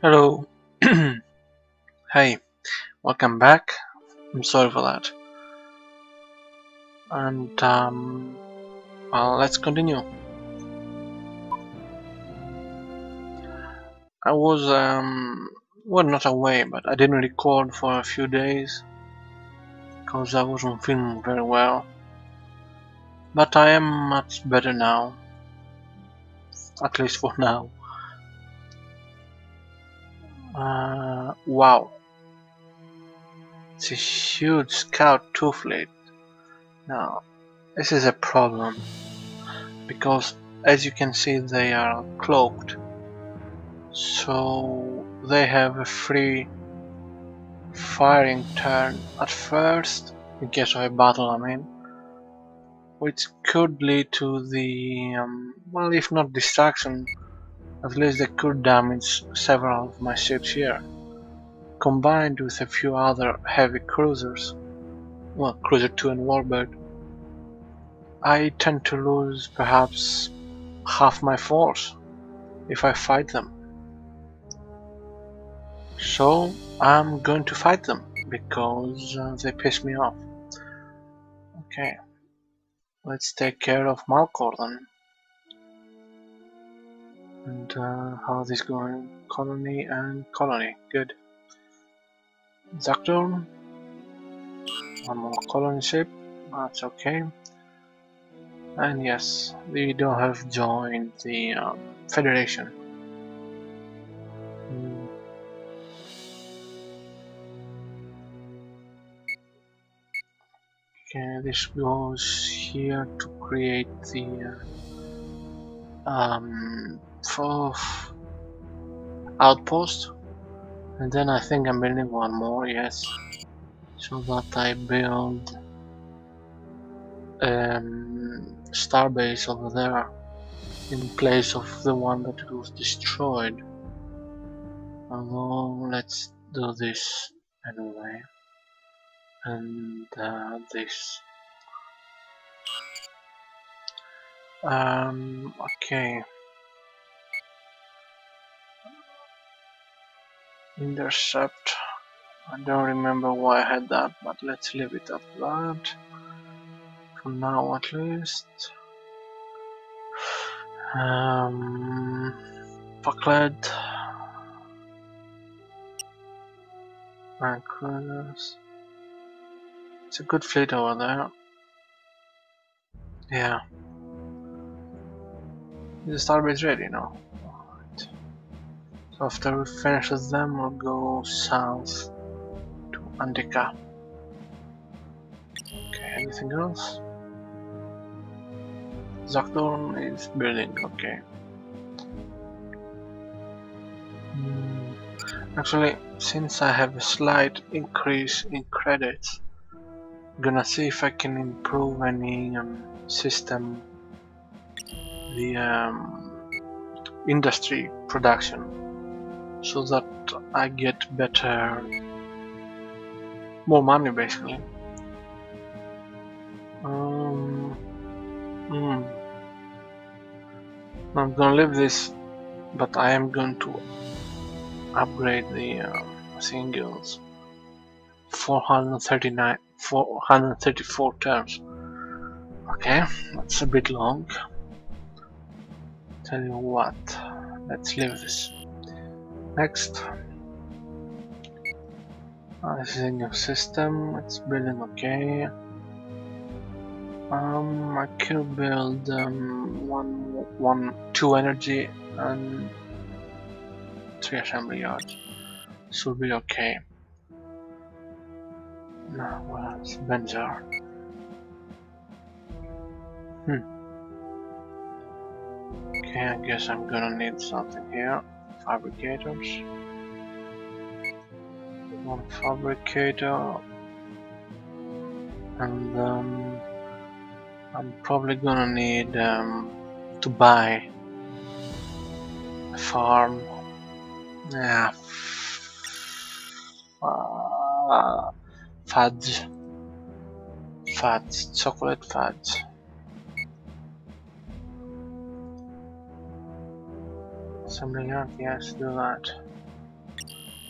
Hello. hey, welcome back. I'm sorry for that. And um, well, let's continue. I was um, well, not away, but I didn't record for a few days because I wasn't feeling very well. But I am much better now, at least for now. Uh, wow. It's a huge scout two fleet. Now, this is a problem because as you can see they are cloaked so they have a free firing turn at first in case of a battle I mean which could lead to the um, well if not destruction at least they could damage several of my ships here, combined with a few other heavy cruisers, well, Cruiser 2 and Warbird. I tend to lose perhaps half my force if I fight them. So I'm going to fight them because uh, they piss me off. Okay, let's take care of Malcor then and uh, how is this going? Colony and colony, good. Zakdorn, one more colony ship, that's okay. And yes, we don't have joined the um, Federation. Hmm. Okay, this goes here to create the uh, um, for outpost. And then I think I'm building one more yes. So that I build um, starbase over there in place of the one that was destroyed. Although let's do this anyway. And uh, this. Um, okay intercept. I don't remember why I had that but let's leave it at that. For now at least. Um, and it's a good fleet over there. Yeah. The starbase ready now after we finish them, we'll go south to Andika. Okay, anything else? Zakdorn is building, okay. Mm. Actually, since I have a slight increase in credits, I'm gonna see if I can improve any um, system, the um, industry production so that I get better more money basically. Um, hmm. I'm gonna leave this but I am going to upgrade the um, singles. 439 434 terms. Okay that's a bit long. Tell you what let's leave this Next. Uh, this is a new system, it's building okay. Um, I could build um, one, one, two energy and three assembly yards. Should be okay. No, well, it's Benzar. Hmm. Okay, I guess I'm gonna need something here fabricators one fabricator and um, I'm probably gonna need um, to buy a farm. Yeah. Uh, fudge. Fudge. Chocolate fudge Something else, yes, do that.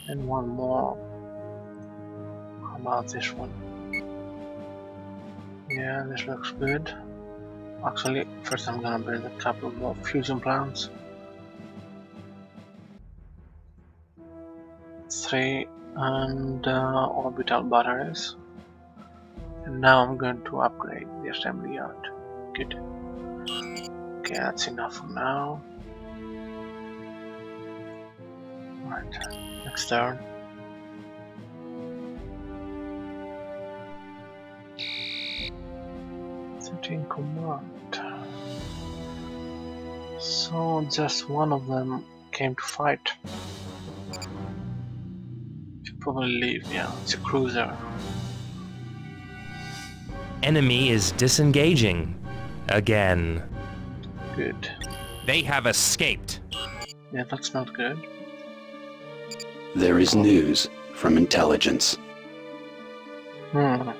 And one more. How about this one? Yeah, this looks good. Actually, first I'm gonna build a couple more fusion plants. Three and uh, orbital batteries. And now I'm going to upgrade the assembly yard. Good. Okay, that's enough for now. Right, next turn. Thirteen command. So just one of them came to fight. Should probably leave, yeah, it's a cruiser. Enemy is disengaging. Again. Good. They have escaped. Yeah, that's not good. There is news from intelligence. Hmm.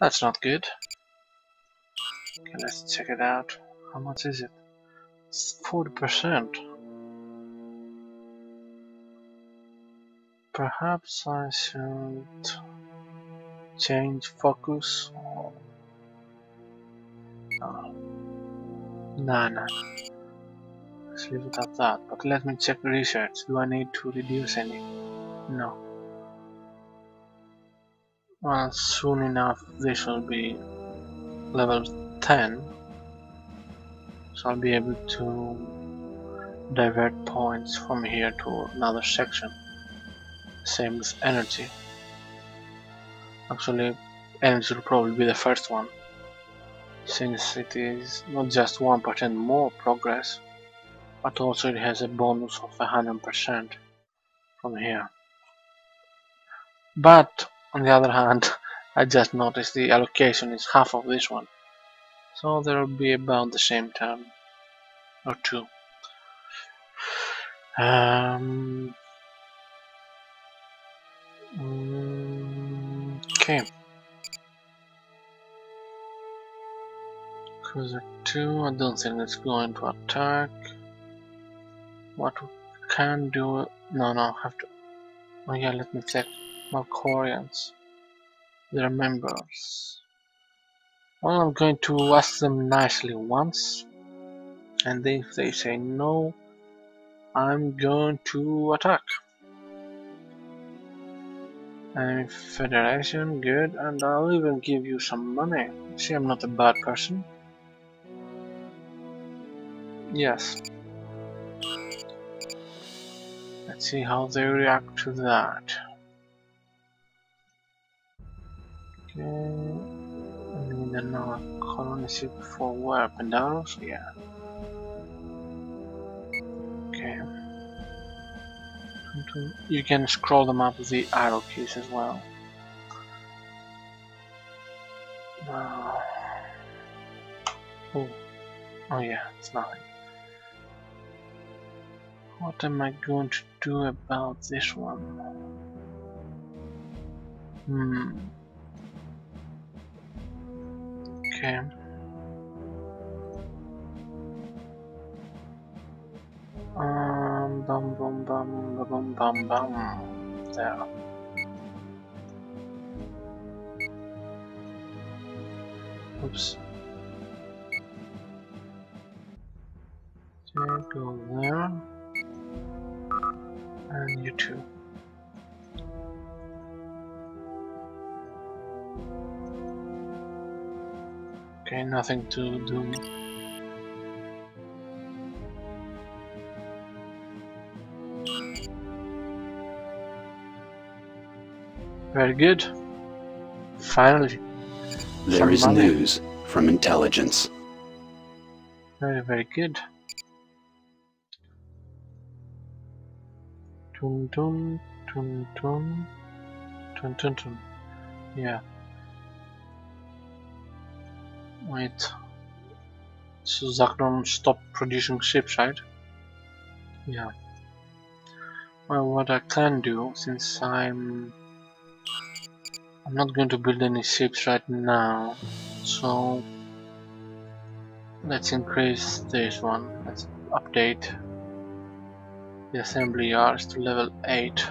That's not good. Okay, let's check it out. How much is it? It's 40%. Perhaps I should change focus. No. Nah, at that. But let me check research. Do I need to reduce any? No. Well, soon enough this will be level 10. So I'll be able to divert points from here to another section. Same with energy. Actually, energy will probably be the first one. Since it is not just 1% more progress, but also it has a bonus of 100% from here. But on the other hand, I just noticed the allocation is half of this one. So there will be about the same time or two. Um, okay. Cruiser 2, I don't think it's going to attack. What can do... No, no, have to... Oh yeah, let me check Malcorians. Their members. Well, I'm going to ask them nicely once. And if they say no, I'm going to attack. And Federation, good, and I'll even give you some money. See, I'm not a bad person. Yes. Let's see how they react to that. Okay. I need another colony ship for where? Pandaros? Yeah. Okay. You can scroll them up with the arrow keys as well. Uh, oh. Oh yeah, it's nothing. What am I going to do about this one? Hmm. Okay. Um, bum bum bum bum bum bum. There. Oops. Okay, go there. And you too. Okay, nothing to do. Very good. Finally. There is money. news from intelligence. Very, very good. Dun dun dun dun dun dun. Yeah. Wait. So Zakdorn stopped producing ships, right? Yeah. Well, what I can do, since I'm I'm not going to build any ships right now, so let's increase this one. Let's update. The assembly yards to level 8.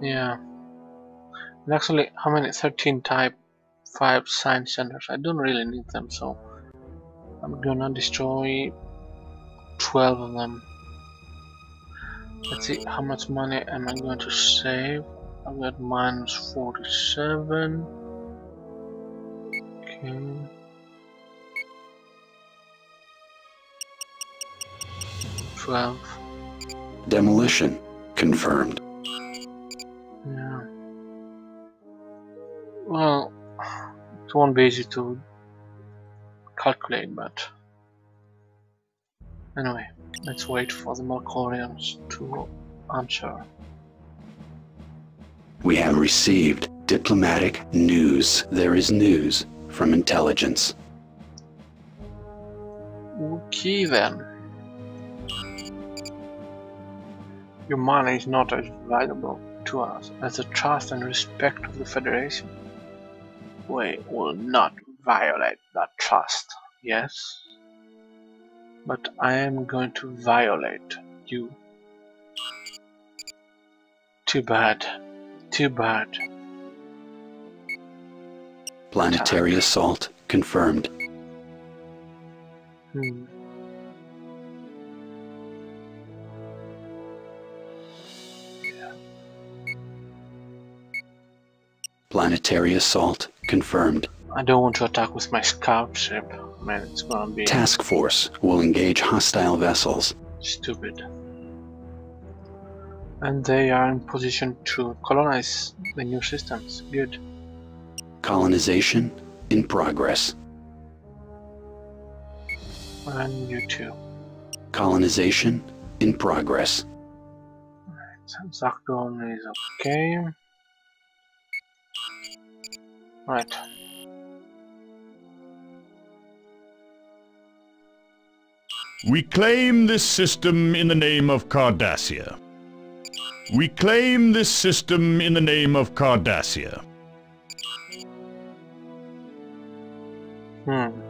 Yeah. And actually, how many? 13 type 5 science centers. I don't really need them, so I'm gonna destroy 12 of them. Let's see how much money am I going to save. I've got minus 47. Okay. Twelve. Demolition confirmed. Yeah. Well, it won't be easy to calculate, but anyway, let's wait for the Malcorians to answer. We have received diplomatic news. There is news from intelligence. Okay then. Your money is not as valuable to us as the trust and respect of the Federation. We will not violate that trust, yes? But I am going to violate you. Too bad. Too bad. Planetary assault confirmed. Hmm. Planetary assault confirmed. I don't want to attack with my scout ship. Man, it's gonna be Task force will engage hostile vessels. stupid. And they are in position to colonize the new systems. Good. Colonization in progress. And you too. Colonization in progress. Zakdorn is okay. Right. We claim this system in the name of Cardassia. We claim this system in the name of Cardassia. Hmm.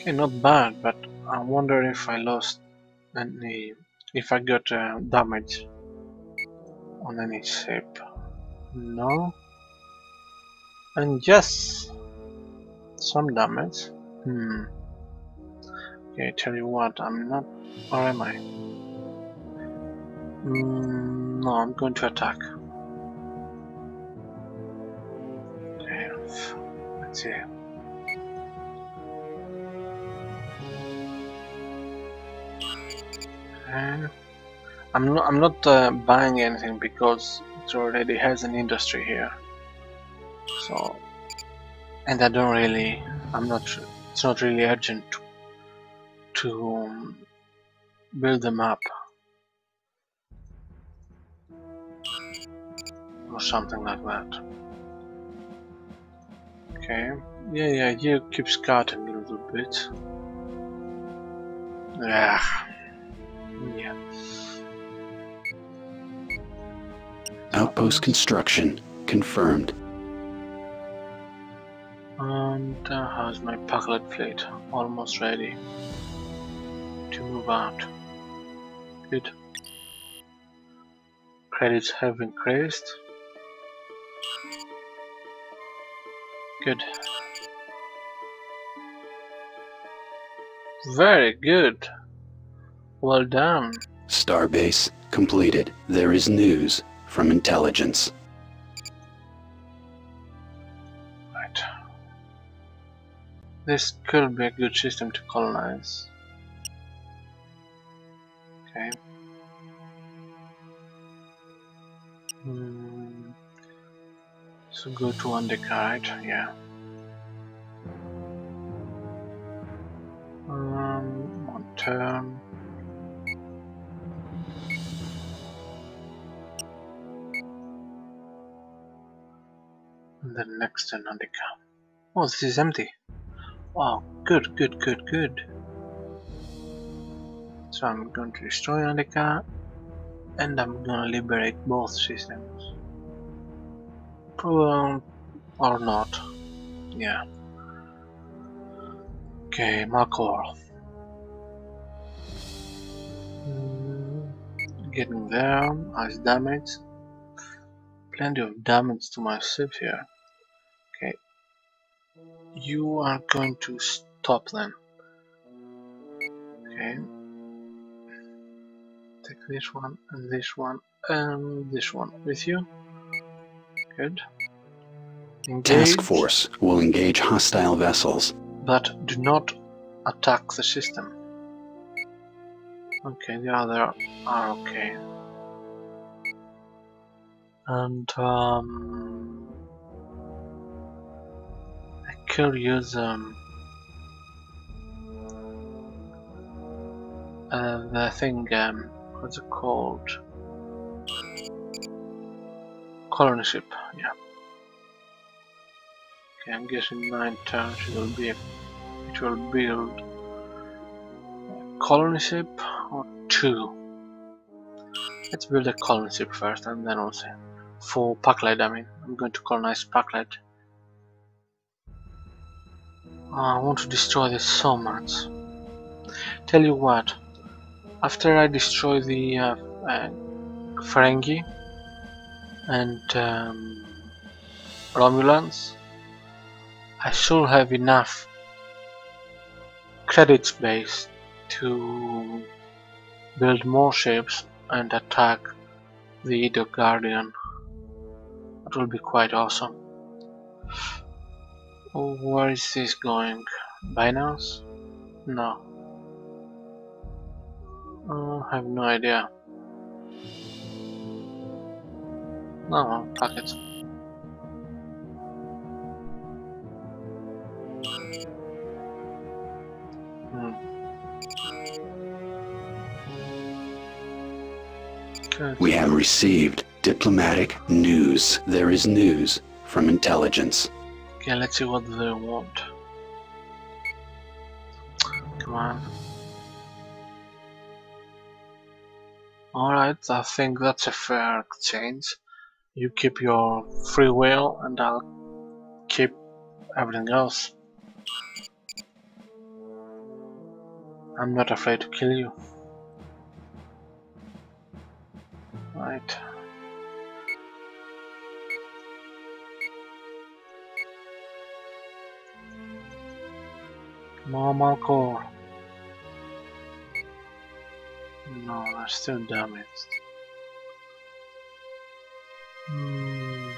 Okay, not bad, but I wonder if I lost any, if I got uh, damage on any ship. No. And yes, some damage. Hmm. Okay, tell you what, I'm not. Or am I? Mm, no, I'm going to attack. Okay, let's see. I'm not. I'm not uh, buying anything because it already has an industry here. So, and I don't really. I'm not. It's not really urgent to, to um, build them up or something like that. Okay. Yeah, yeah. You keep scouting a little bit. Yeah. Yeah. Outpost construction confirmed. And uh, how's my Pakled fleet? Almost ready to move out. Good. Credits have increased. Good. Very good. Well done. Starbase completed. There is news from intelligence. This could be a good system to colonize. Okay. Hmm. So go to Underkite, yeah. Um, one turn. And then next turn Underka. Oh, this is empty. Wow, good, good, good, good. So I'm going to destroy another car and I'm gonna liberate both systems. Problem or not. Yeah. Okay, Malcor. Mm, getting there, ice damage. Plenty of damage to myself here. You are going to stop them. Okay. Take this one and this one and this one with you. Good. Engage, Task Force will engage hostile vessels. but do not attack the system. Okay, the other are okay. And um, Use um, uh, the thing. Um, what's it called? Colony ship. Yeah. Okay, I'm guessing nine turns. It will be. A, it will build a colony ship or two. Let's build a colony ship first, and then we'll see. For Pakled, I mean, I'm going to colonize Pakled. I want to destroy this so much. Tell you what, after I destroy the uh, uh, Ferengi and um, Romulans, I should have enough credit space to build more ships and attack the Edo Guardian. That will be quite awesome. Oh, where is this going? Binance? No. Uh, I have no idea. No, packets. Hmm. Okay, We have received diplomatic news. There is news from intelligence. Okay, let's see what they want. Come on. Alright, I think that's a fair exchange. You keep your free will and I'll keep everything else. I'm not afraid to kill you. Right. Normal core. No, they're still damaged. Hmm.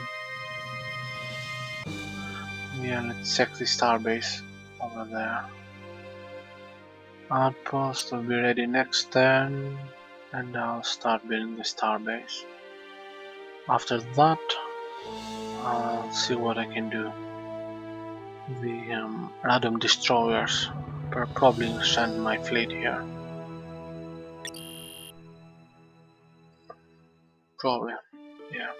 Yeah, let's check the starbase over there. Outpost will be ready next turn, and I'll start building the starbase. After that, I'll see what I can do. The um, destroyers will probably send my fleet here. Probably, yeah.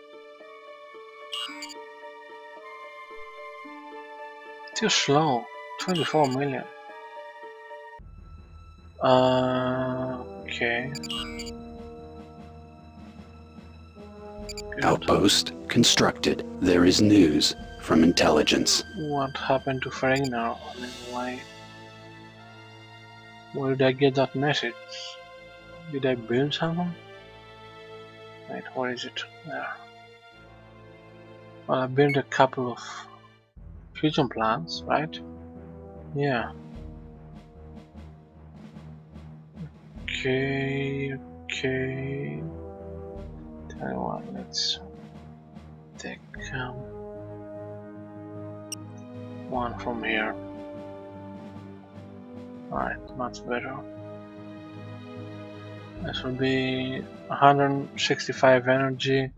Too slow. 24 million. Uh, okay. Good. Outpost constructed. There is news from intelligence. What happened to Ferenginar? I mean, why? Where did I get that message? Did I build something? Wait, where is it? There. Well, I built a couple of fusion plants, right? Yeah. Okay, okay. Tell you what, let's take um, one from here. Alright, much better. This will be 165 energy,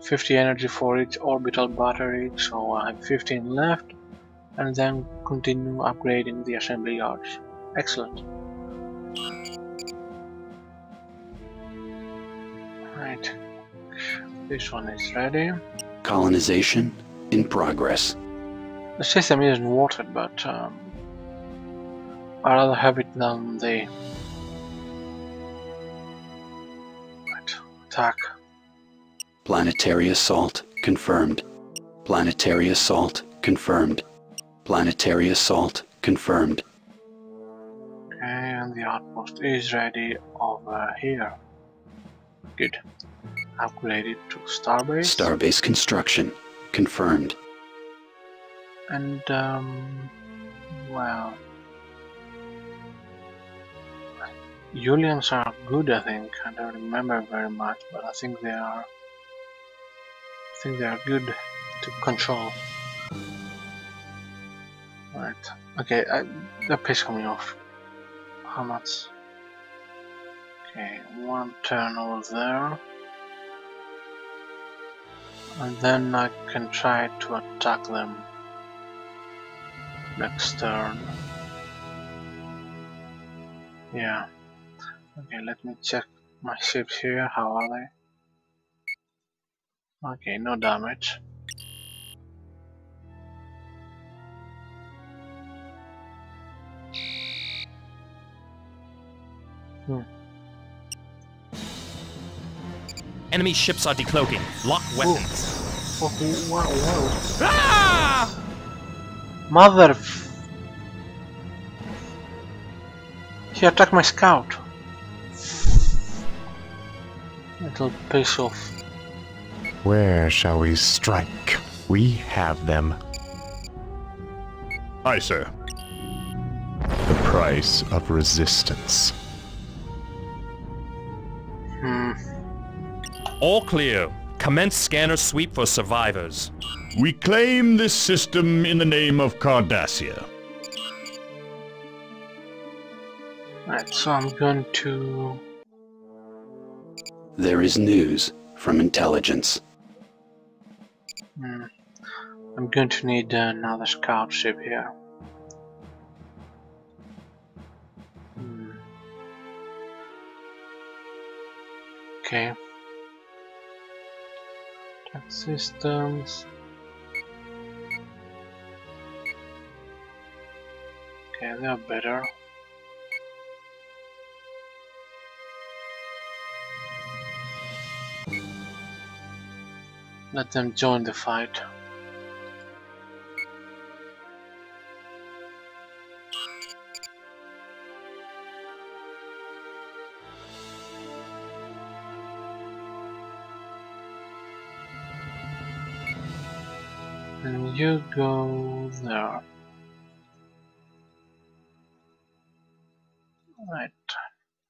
50 energy for each orbital battery, so I have 15 left, and then continue upgrading the assembly yards. Excellent. Right, this one is ready. Colonization in progress. The system isn't watered, but um, I'd rather have it than the right attack. Planetary assault confirmed. Planetary assault confirmed. Planetary assault confirmed. Okay, and the outpost is ready over here. Good. Upgraded to Starbase. Starbase construction confirmed. And, um, well, Julians are good, I think. I don't remember very much, but I think they are. I think they are good to control. Right. Okay, I, that pissed me off. How much? Okay, one turn over there. And then I can try to attack them next turn. Yeah. Okay, let me check my ships here. How are they? Okay, no damage. Hmm. Enemy ships are decloaking. Lock weapons. Whoa, whoa. Ah! Mother! f- He attacked my scout. Little piss off. Where shall we strike? We have them. Aye, sir. The price of resistance. Hmm. All clear. Commence scanner sweep for survivors. We claim this system in the name of Cardassia. Right, so I'm going to. There is news from intelligence. Hmm. I'm going to need another scout ship here. Hmm. Okay. Attack systems. They are better. Let them join the fight. And you go there.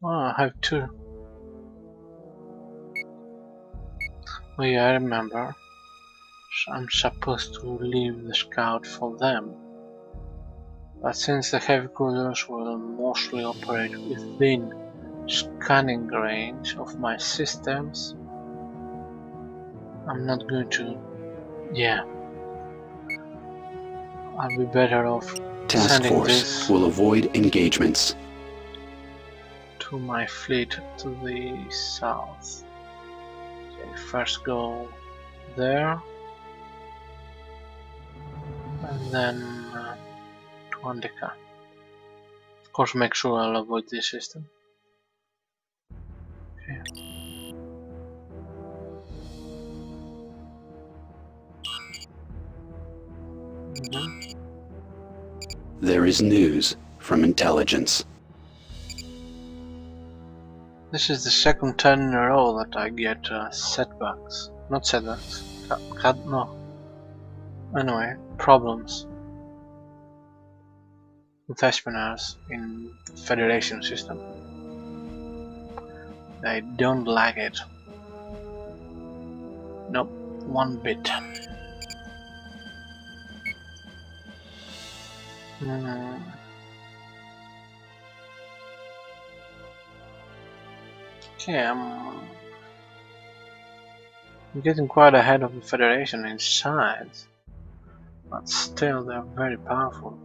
Oh, I have two. Oh yeah, I remember. I'm supposed to leave the scout for them. But since the heavy cruisers will mostly operate within scanning range of my systems, I'm not going to. Yeah. I'll be better off Task sending Force this will avoid engagements. To my fleet to the south. Okay, first go there, and then uh, to Andika. Of course, make sure I'll avoid this system. Okay. There is news from intelligence. This is the second turn in a row that I get uh, setbacks. Not setbacks. Ca- no. Anyway, problems with espionage in Federation system. I don't like it. Nope, one bit. Hmm. Okay, I'm getting quite ahead of the Federation in size, but still they're very powerful.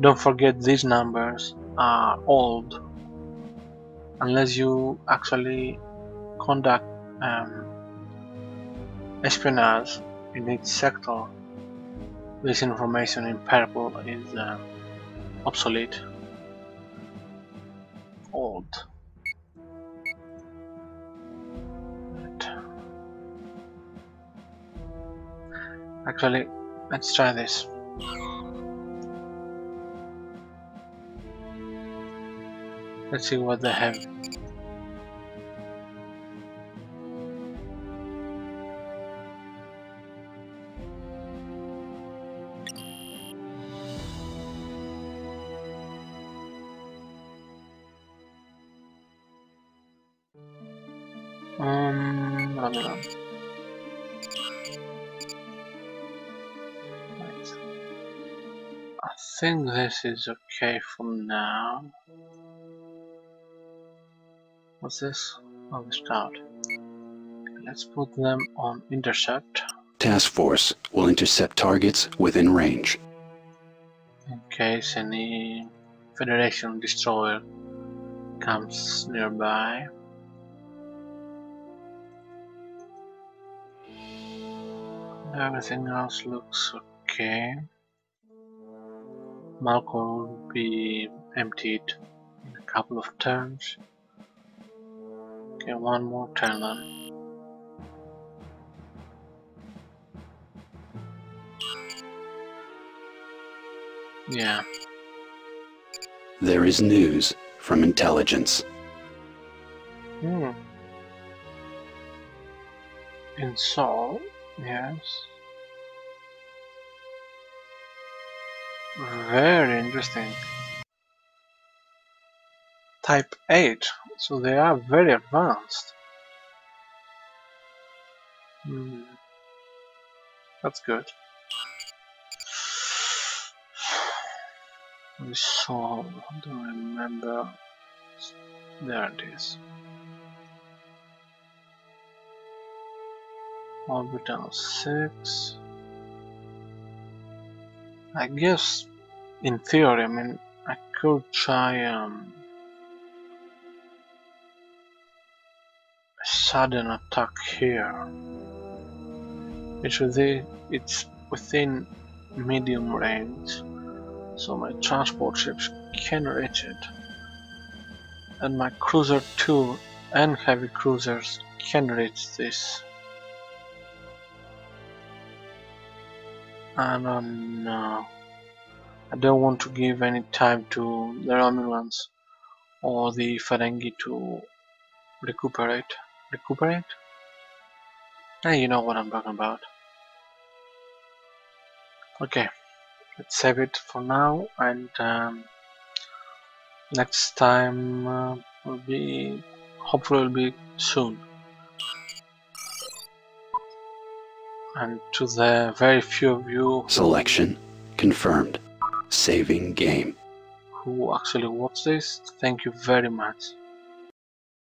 Don't forget these numbers are old. Unless you actually conduct um, espionage in each sector, this information in purple is uh, obsolete. Right. Actually, let's try this. Let's see what they have. Think this is okay for now. What's this? Oh, the start. Let's put them on intercept Task Force will intercept targets within range. in case any Federation destroyer comes nearby. Everything else looks okay. Malcor will be emptied in a couple of turns. Okay, one more turn then. Yeah, There is news from intelligence. Hmm. In Seoul, yes. Very interesting. Type 8, so they are very advanced. Hmm. That's good. We saw, I don't remember. There it is. Orbital 6. I guess, in theory, I mean, I could try um, a sudden attack here. It's within, it's within medium range, so my transport ships can reach it. And my cruiser 2 and heavy cruisers can reach this. I don't know. I don't want to give any time to the Romulans or the Ferengi to recuperate. Recuperate? Eh, you know what I'm talking about. Okay, let's save it for now and um, next time uh, will be hopefully will be soon. And to the very few of you Selection confirmed. Saving game. who actually watch this, thank you very much.